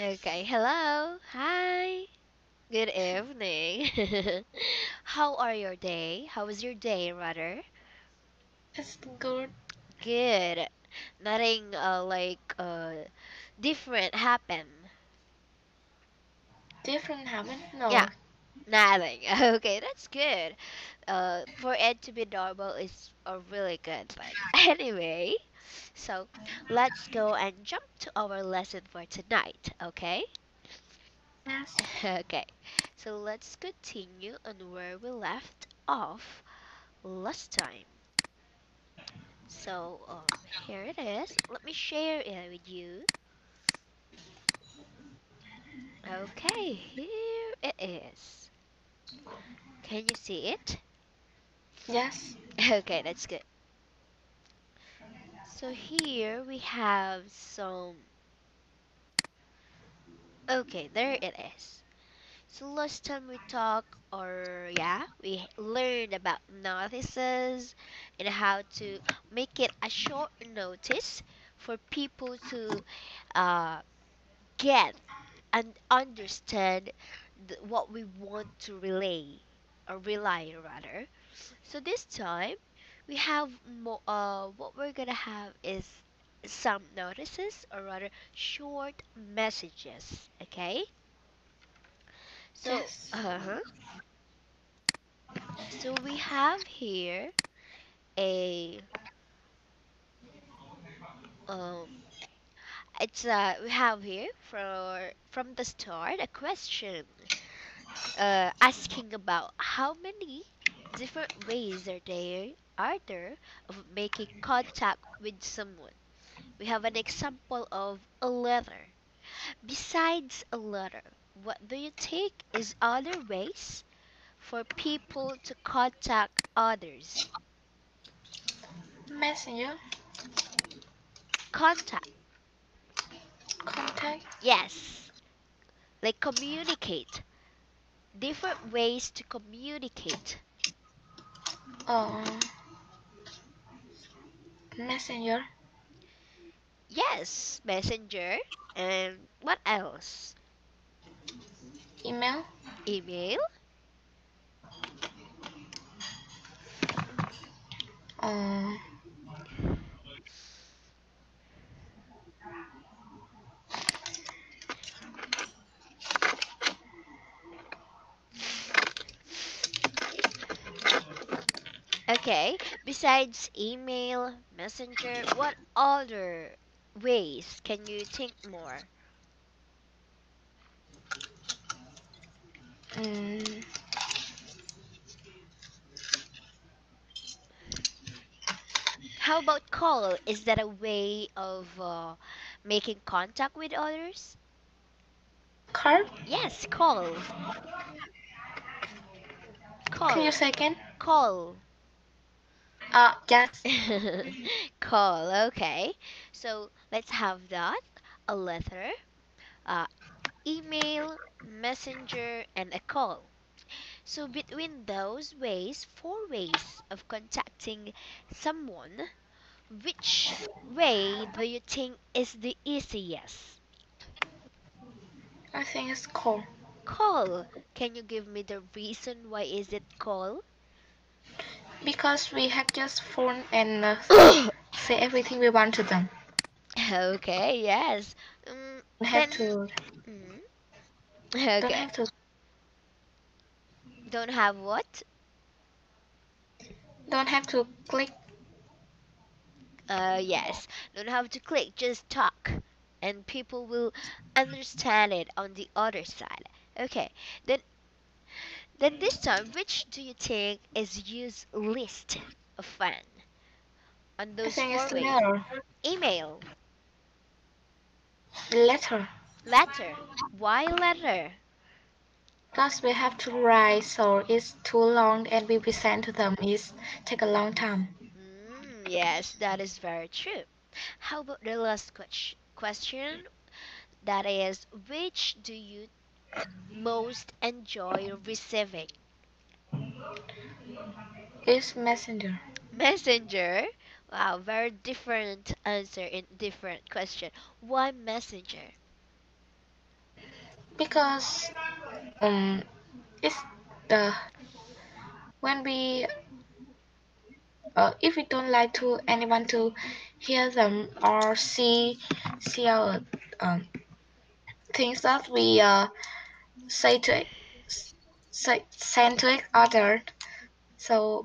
Okay, hello. Hi. Good evening. How are your day? How was your day, rather? It's good. Good. Nothing uh like uh different happen. Different happen? No. Yeah, nothing. Okay, that's good. Uh for it to be normal is uh, really good, but anyway, so let's go and jump to our lesson for tonight, okay? Yes. Okay. So let's continue on where we left off last time. So, um, here it is. Let me share it with you. Okay, here it is. Can you see it? Yes. Okay, that's good. So here we have some. Okay, there it is. So last time we talked, or yeah, we learned about notices and how to make it a short notice for people to uh, get and understand what we want to relay or rely rather. So this time we have mo- uh what we're gonna have is some notices or rather short messages. Okay. So Yes. uh huh. So we have here a um. It's uh we have here for from the start a question uh, asking about how many different ways are there there of making contact with someone. We have an example of a letter. Besides a letter, what do you think is other ways for people to contact others? Messenger. Contact, Contact. yes, like communicate. Different ways to communicate. Um. Messenger. Yes, messenger. And what else? Email. Email. Um. Okay, besides email, messenger, what other ways can you think more? Um. How about call? Is that a way of uh, making contact with others? Card. Yes, call. Call. Can you again? Call. Uh. Yes. call, okay. So let's have that. A letter, uh, email, messenger, and a call. So between those ways, four ways of contacting someone, which way do you think is the easiest? I think it's call. Call. Can you give me the reason why is it call? Because we have just phone and uh, say everything we want to them. okay, yes. Mm, Don't have to. mm, Don't have to. Don't have what? Don't have to click. Uh yes. Don't have to click, just talk. And people will understand it on the other side. Okay. Then Then this time, which do you think is used least often on I those think four it's ways? letter. Email, Letter. letter. Why letter? Because we have to write, so it's too long, and we present to them is take a long time. Mm, yes, that is very true. How about the last ques- question? That is, which do you most enjoy receiving? It's messenger. Messenger. Wow, very different answer in different question. Why messenger? because um it's the when we uh, if we don't like to anyone to hear them or see see our um, things that we uh, say to it, say, send to each other so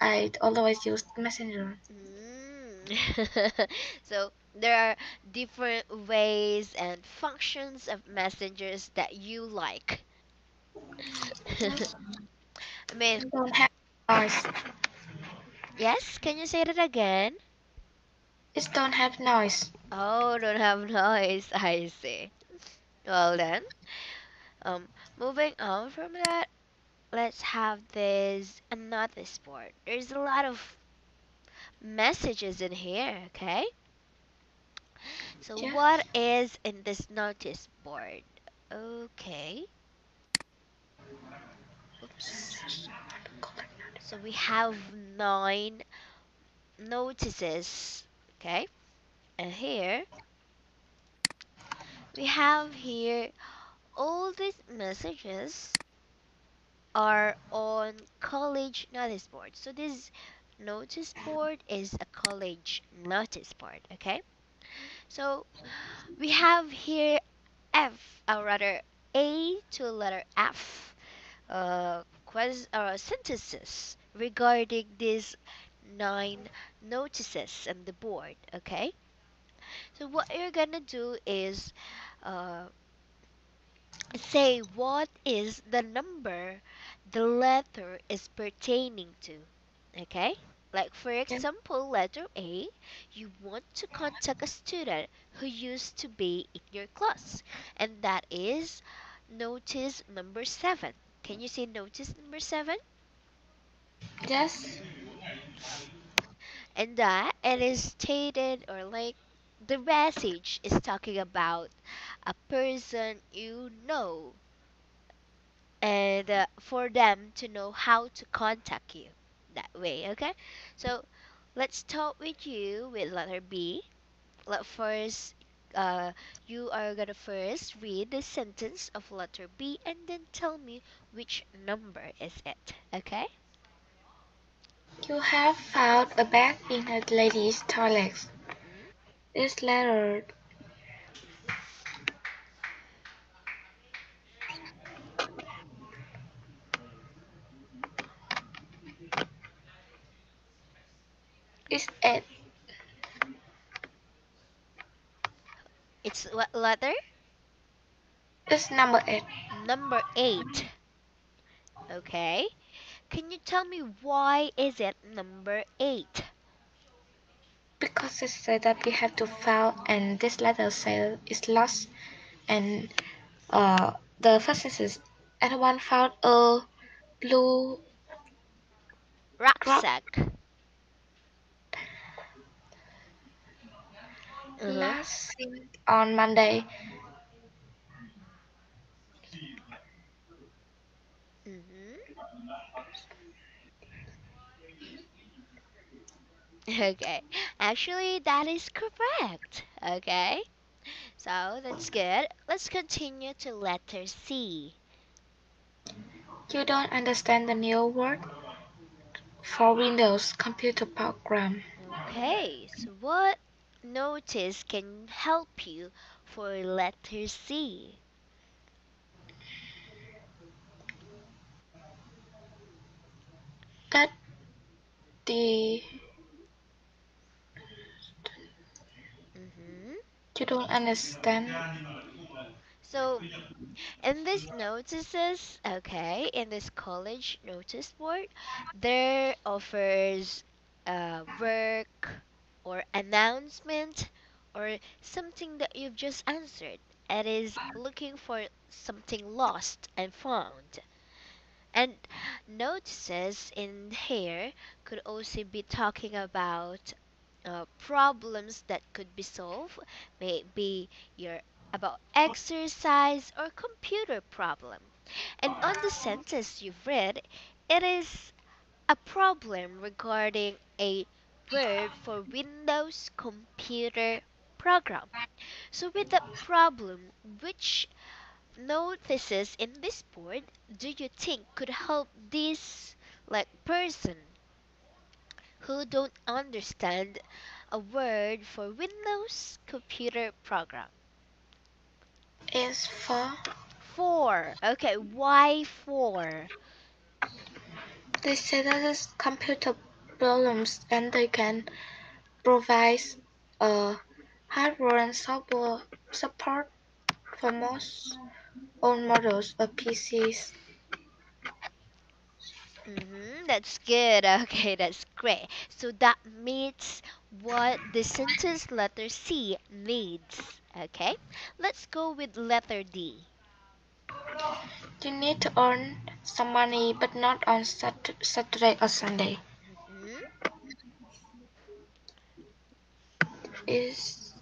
i always use messenger Mm. so there are different ways and functions of messengers that you like. I mean, don't have noise yes, can you say that again? it don't have noise Oh, don't have noise. I see. Well then, um, moving on from that, let's have this another sport. There's a lot of messages in here, okay? So yes what is in this notice board? Okay. Oops. So we have nine notices, okay? And here we have here all these messages are on college notice board. So this notice board is a college notice board, okay? So we have here F, or rather A to letter F, uh, ques- uh, sentences regarding these nine notices on the board, okay? So what you're gonna do is uh, say what is the number the letter is pertaining to. Okay? Like for example, letter A, you want to contact a student who used to be in your class, and that is notice number 7. Can you say notice number 7? yes And that it is stated or like the message is talking about a person you know and uh, for them to know how to contact you that way okay? So let's start with you with letter b. Let first uh, you are gonna first read the sentence of letter b and then tell me which number is it okay? You have found a bag in a lady's toilet this letter is eight it's what letter? It's number eight. Number 8 okay. Can you tell me why is it number 8 because it said that we have to file and this letter says it's lost and uh the first sentence anyone found a blue rucksack uh-huh last seen on Monday. hmm Okay, actually, that is correct. Okay, so that's good. Let's continue to letter C. You don't understand the new word for Windows computer program. Okay, so what notice can help you for letter C? That the hmm don't understand. So, in this notices, okay, in this college notice board, there offers uh, work or announcement or something that you've just answered. It is looking for something lost and found. And notices in here could also be talking about Uh, problems that could be solved, maybe your about exercise or computer problem. And on the sentence you've read, it is a problem regarding a word for Windows computer program. So with that problem, which notices in this board do you think could help this like person who don't understand a word for Windows computer program? Is for Four. Okay, why four? they say that is computer problems and they can provide uh, hardware and software support for most old models of PCs. Mm-hmm, that's good. Okay, that's great. So that meets what the sentence letter C needs. Okay, let's go with letter D. You need to earn some money, but not on Sat- Saturday or Sunday. hmm Is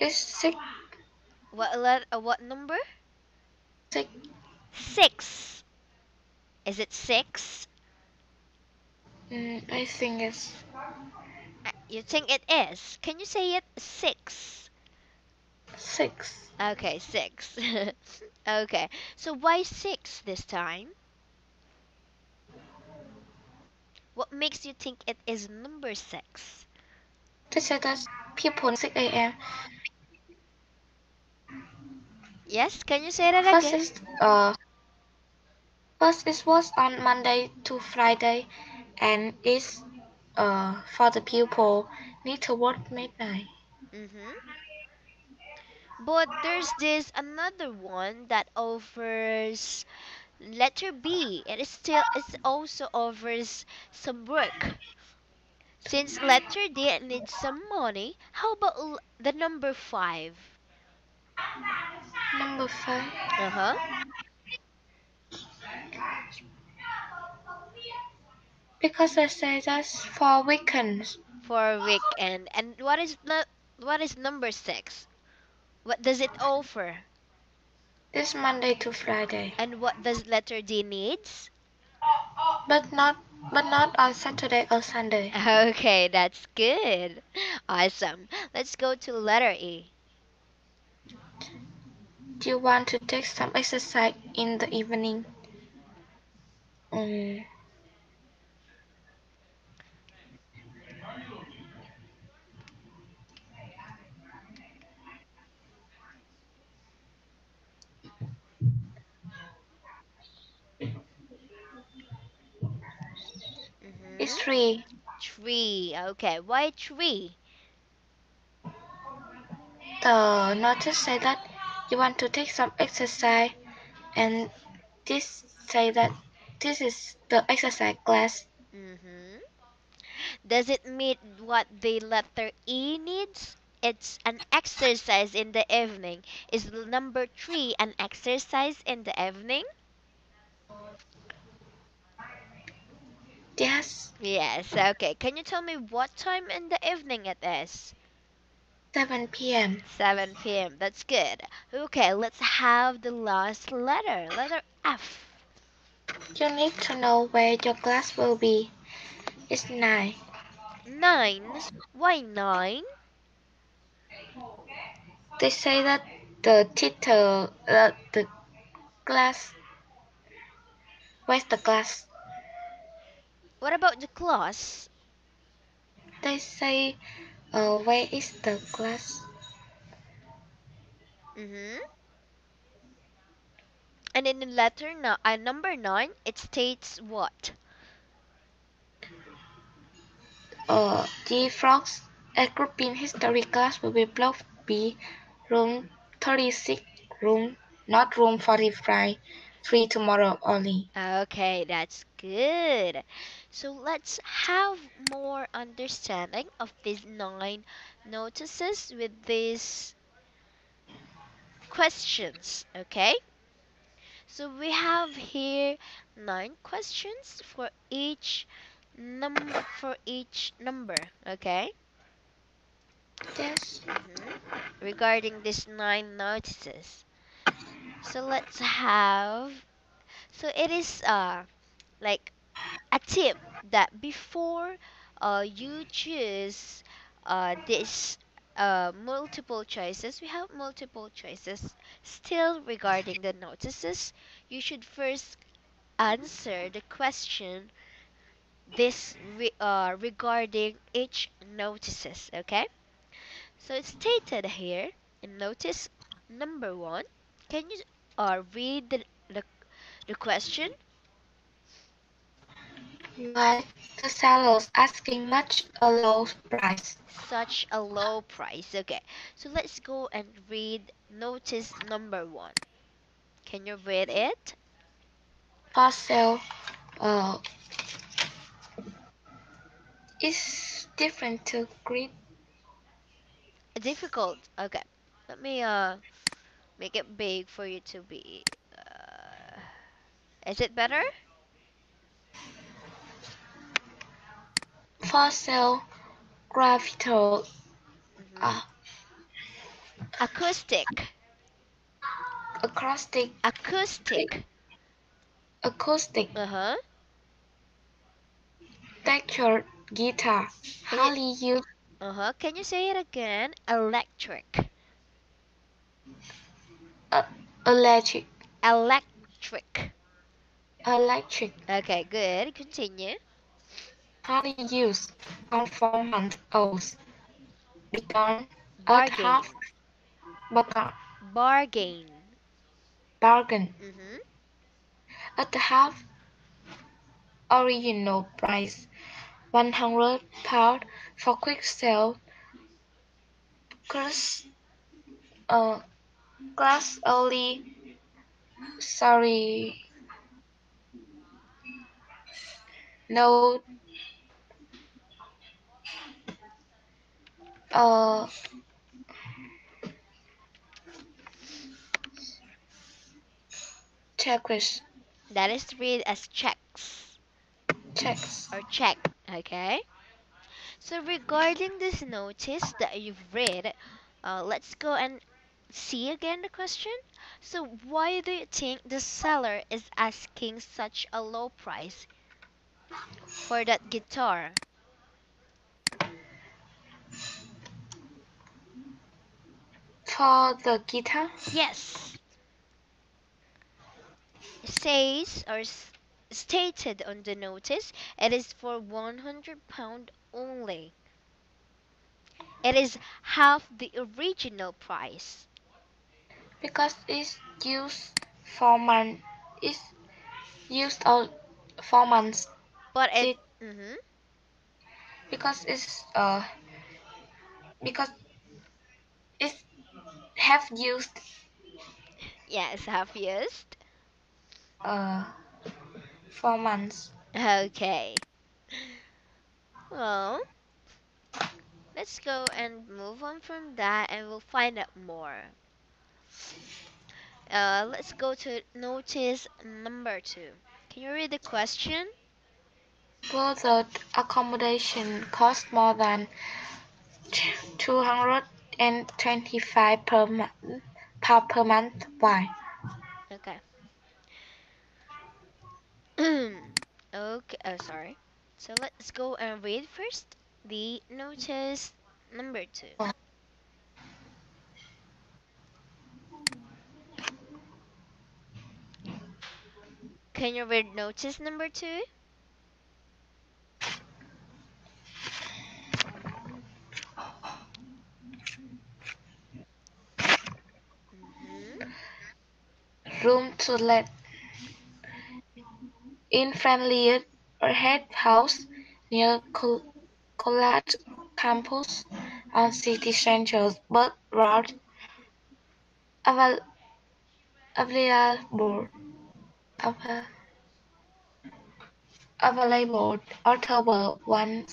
is sick What let? Uh, what number? sick? Six. Is it six? Mm, I think it's Uh, You think it is? Can you say it? Six. six. Okay, six. okay. So why six this time? What makes you think it is number six? They said that people 6 a.m. Yes, can you say that First again? is uh first it was on Monday to Friday, and it's uh for the people need to work midnight. Mm-hmm. But there's this another one that offers letter B. It is still it also offers some work. Since letter D needs some money, how about the number five? Number five. Uh-huh. Because they say that's for weekends. For weekend. And what is what is number six? What does it offer? It's Monday to Friday, And what does letter D needs? but not but not on Saturday or Sunday. Okay, that's good. Awesome. Let's go to letter E. Do you want to take some exercise in the evening? Um, it's Mm-hmm. three. Tree. Okay, why tree? The notice say that you want to take some exercise, and this say that this is the exercise class. Mm-hmm. Does it meet what the letter E needs? It's an exercise in the evening. Is number three an exercise in the evening? Yes, Yes, okay. Can you tell me what time in the evening it is? 7 p.m. 7 p.m. That's good. Okay, let's have the last letter. Letter F. You need to know where your class will be. It's nine. Nine. Why nine? They say that the teacher, uh, the class. Where's the class? What about the class? They say, uh, where is the class? Mm-hmm. And in the letter no- uh, number nine, it states what? Uh, the frogs at grouping history class will be block B, room 36, room, not room 45, free tomorrow only. Okay, that's good. So let's have more understanding of these nine notices with these questions, okay? So we have here nine questions for each num for each number, okay? Yes, Mhm. Regarding these nine notices. So let's have so it is uh like a tip that before uh, you choose uh, this uh, multiple choices. We have multiple choices. Still, regarding the notices, you should first answer the question this re- uh, regarding each notices. Okay, so it's stated here in notice number one. Can you uh, read the, the, the question? Why the sellers asking much a low price? Such a low price. Okay, so let's go and read notice number one. Can you read it? For sale, uh, is different to greet. Difficult. Okay, let me uh make it big for you to be. Uh, is it better? Fossil, gravital, hmm uh, Acoustic. acoustic, Acoustic. acoustic, Uh huh. textured guitar. Can Highly used Uh huh. Can you say it again? Electric. Uh, electric, Electric. electric, Okay, good. Continue. highly used conformant oaths. Begun at Bargain. half, begun, Bargain. bargain Mm-hmm. at half original price, one hundred pound for quick sale. Cause, uh, glass only. Sorry, no. Uh, checks, That is read as checks checks. or check. Okay. So regarding this notice that you've read, uh, let's go and see again the question. So why do you think the seller is asking such a low price for that guitar? For the guitar, Yes. It says or s- stated on the notice it is for 100 pound only. It is half the original price. Because it's used for month, it's used all for months. But it It mhm. because it's uh because it's have used yes, half used. uh for months. Okay. Well, let's go and move on from that and we'll find out more. Uh, let's go to notice number two. Can you read the question? Will the accommodation cost more than two hundred and twenty-five per month? Per, per month? Why? Okay. okay, oh, sorry. So let's go and read first the notice number two. Can you read notice number two? Mm-hmm. Room to let in friendly Head House near Col- College Campus on City Central bus route avail- available av- available October 1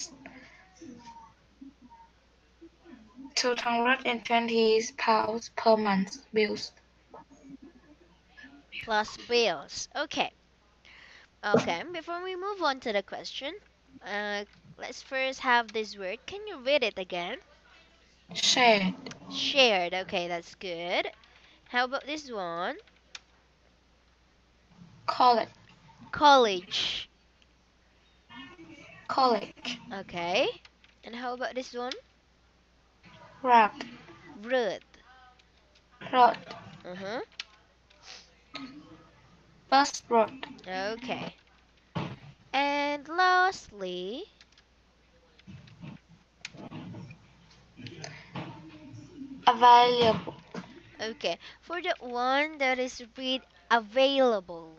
220 pounds per month bills. Plus bills. Okay. Okay. Before we move on to the question, uh, let's first have this word. Can you read it again? Shared Shared. Okay, that's good. How about this one? College College. college. Okay. And how about this one? Road. Road. Road. Uh-huh. Bus road. Okay. And lastly, Available. okay, for the one that is read available.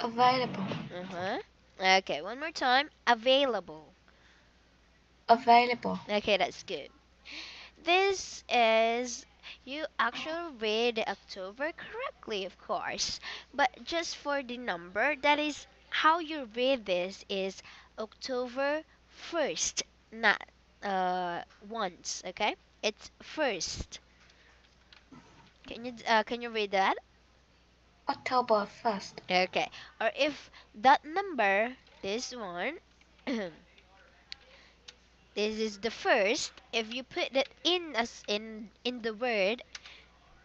Available. Uh-huh. Okay, one more time. Available. Available. Okay, that's good. This is you actually read October correctly, of course. But just for the number, that is how you read this is October 1st, not uh once, okay? It's first. Can you uh, can you read that? October 1st. Okay. Or if that number, this one, this is the first. If you put it in as in in the word,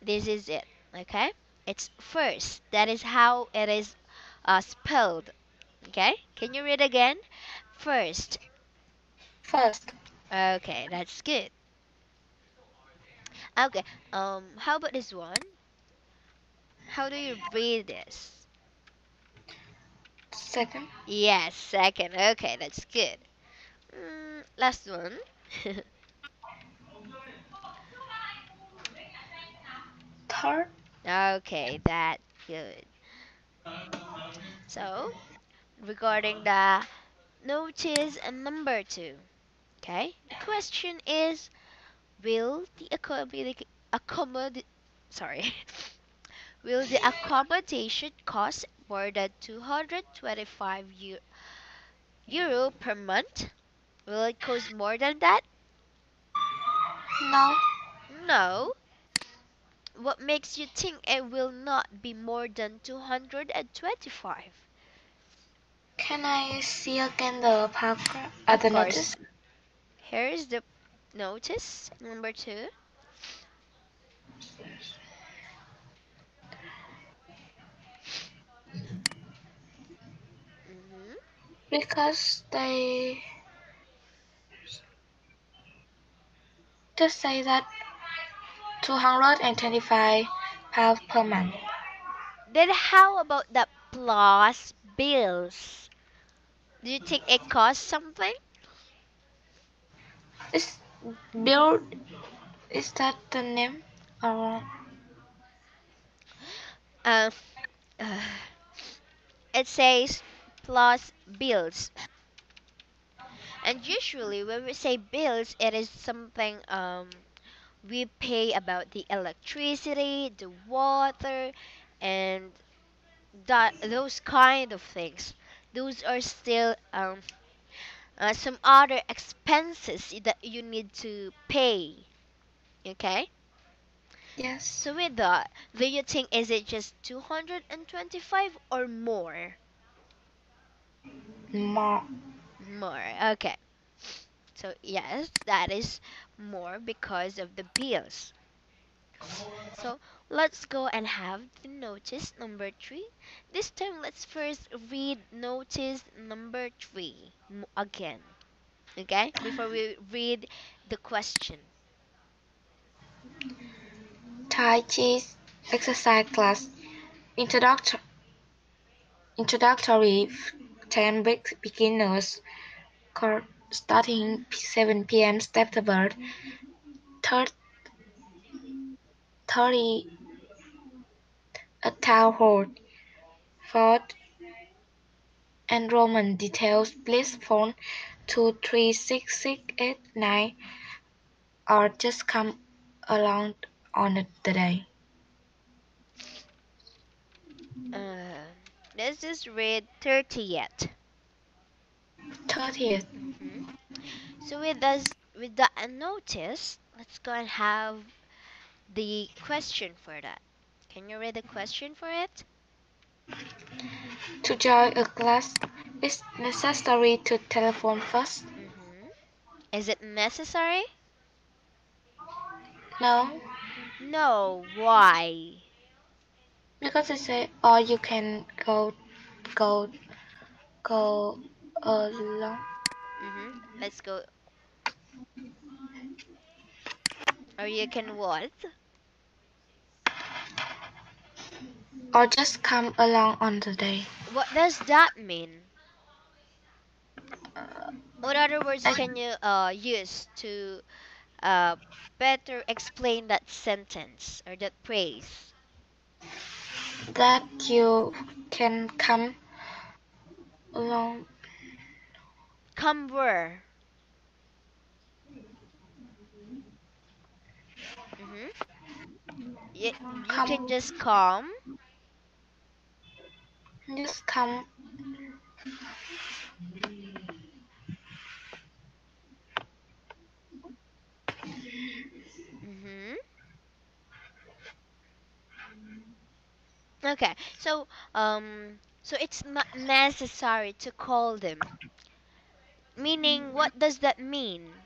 this is it. Okay. It's first. That is how it is uh, spelled. Okay. Can you read again? First. First. Okay, that's good. Okay. Um, how about this one? How do you read this? Second. Yes, second. Okay, that's good. Mm, last one. Third. okay, that's good. So, regarding the notice and number two. Okay, the question is Will the accommodation accommod sorry will the accommodation cost more than 225 euro, euro per month? Will it cost more than that? No. No. What makes you think it will not be more than 225? Can I see again the paragraph? Uh, the notice? Here is the notice number two. Because they just say that 225 pounds per month. Then how about the plus bills? Do you think it costs something? Is bill is that the name or Uh, uh, it says plus bills. And usually when we say bills, it is something um we pay about the electricity, the water, and that those kind of things. Those are still um uh, some other expenses that you need to pay. Okay? yes So with that, do you think is it just 225 or more? More More. Okay. So yes, that is more because of the bills. So let's go and have the notice number 3. This time let's first read notice number 3 again. Okay? Before we read the question. Tai Chi exercise class introductory introductory 10 week beginners starting 7 p.m. September 3rd 30 at Town Hall. Fourth enrollment details please phone 23668 or just come along on the day. Uh, let's just read 30th. 30th. Mhm. So with us with the notice, let's go and have the question for that. Can you read the question for it? To join a class, it's necessary to telephone first. hmm Is it necessary? No, No. Why? Because they say, or you can go, go, go along Mm-hmm. Let's go. Or you can what? or just come along on the day. What does that mean? Uh, What other words I- can you uh, use to uh, better explain that sentence or that phrase? That you can come along Come where? Mm-hmm. You, you can just come. just come Mm-hmm. Okay, so um, so it's not necessary to call them. Meaning, what does that mean?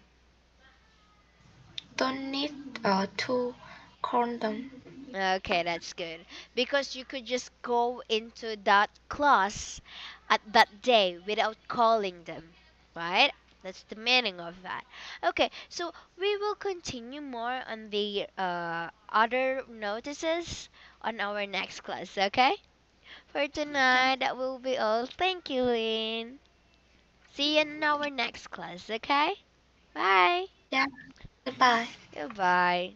don't need uh, to call them Okay, that's good. Because you could just go into that class at that day without calling them, right? That's the meaning of that. Okay, so we will continue more on the uh, other notices on our next class, okay? For tonight, that will be all. Thank you, Linh. See you in our next class, okay? Bye. yeah goodbye Goodbye.